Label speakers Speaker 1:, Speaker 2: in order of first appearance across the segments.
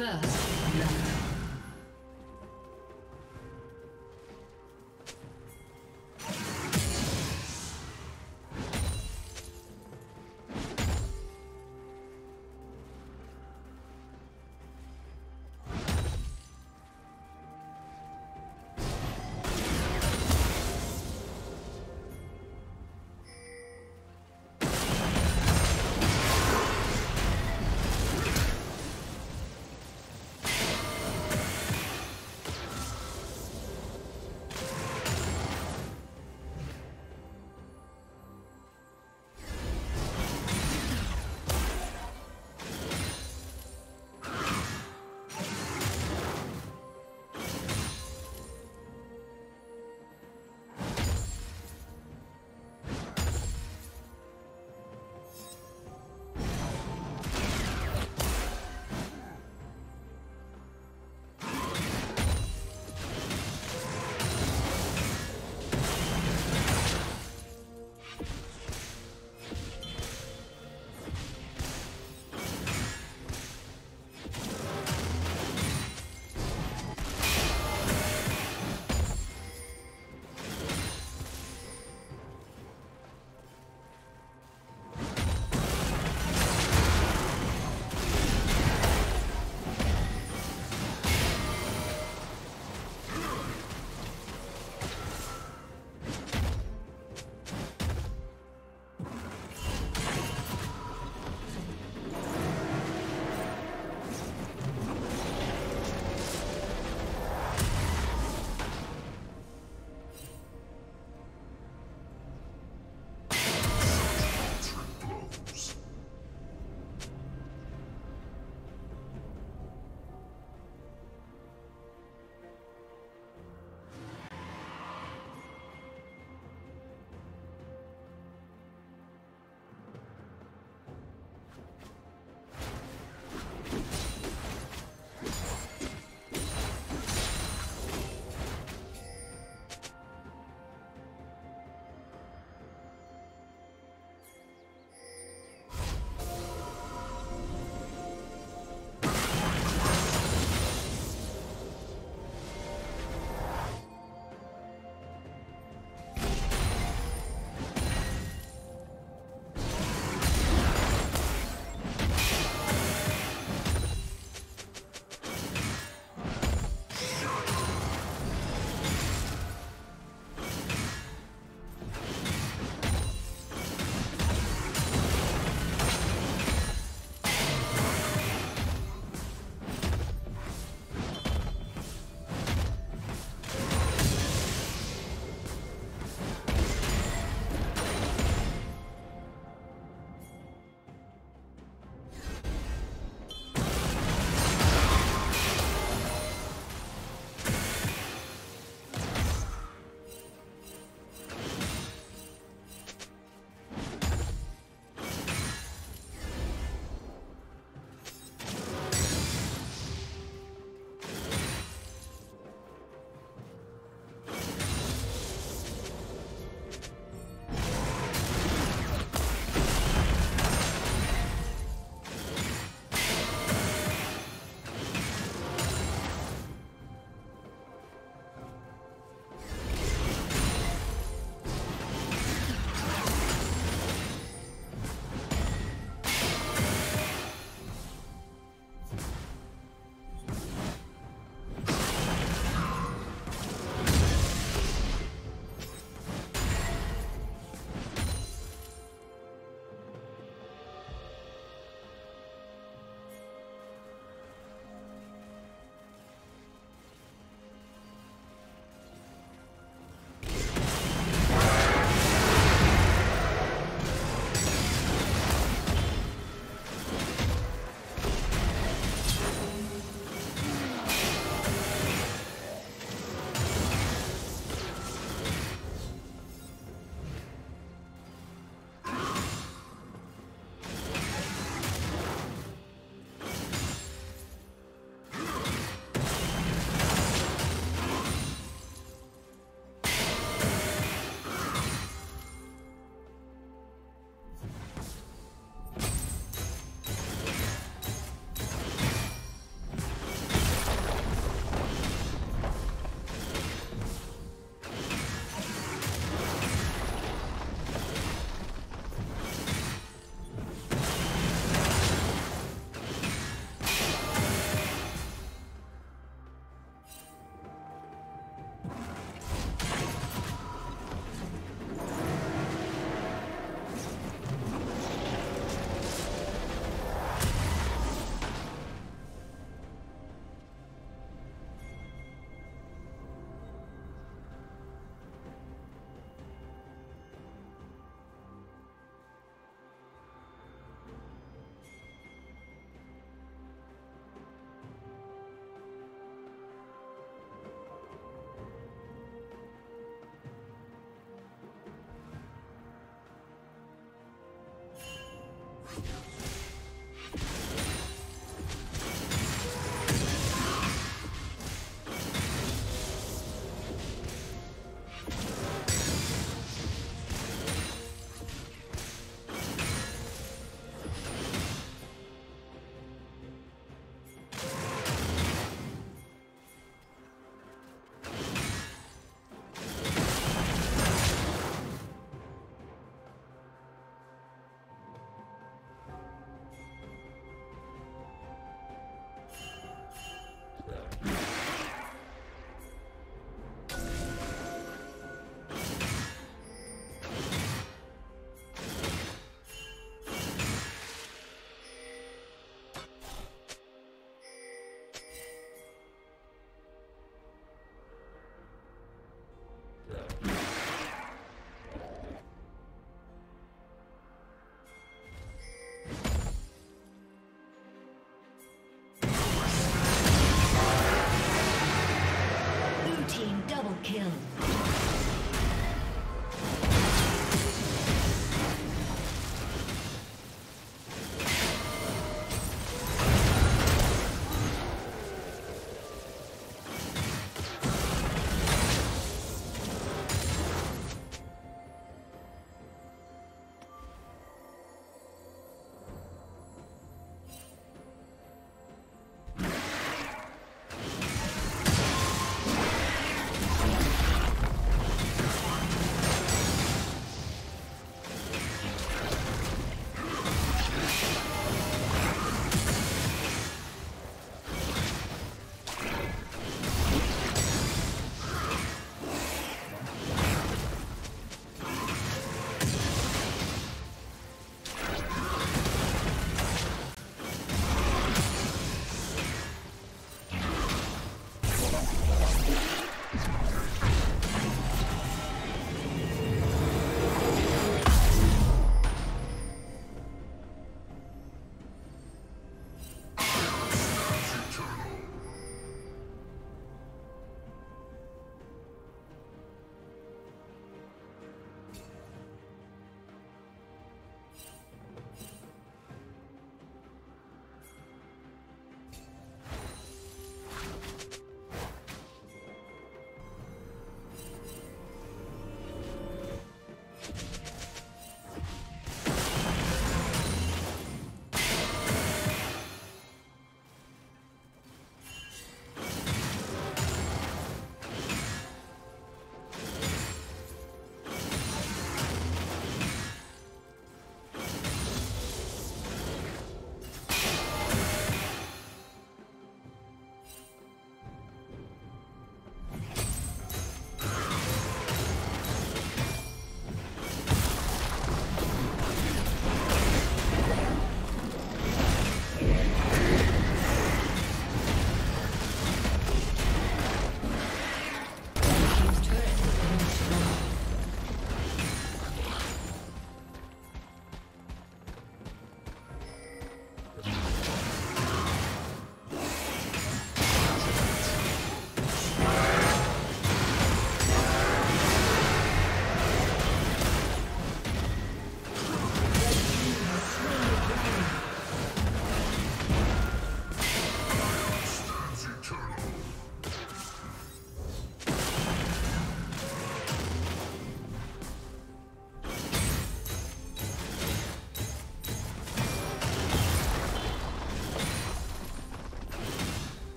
Speaker 1: First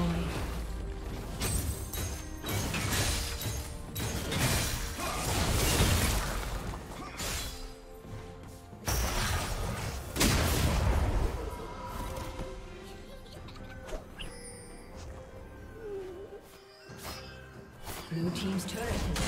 Speaker 1: destroyed.
Speaker 2: Blue Team's turret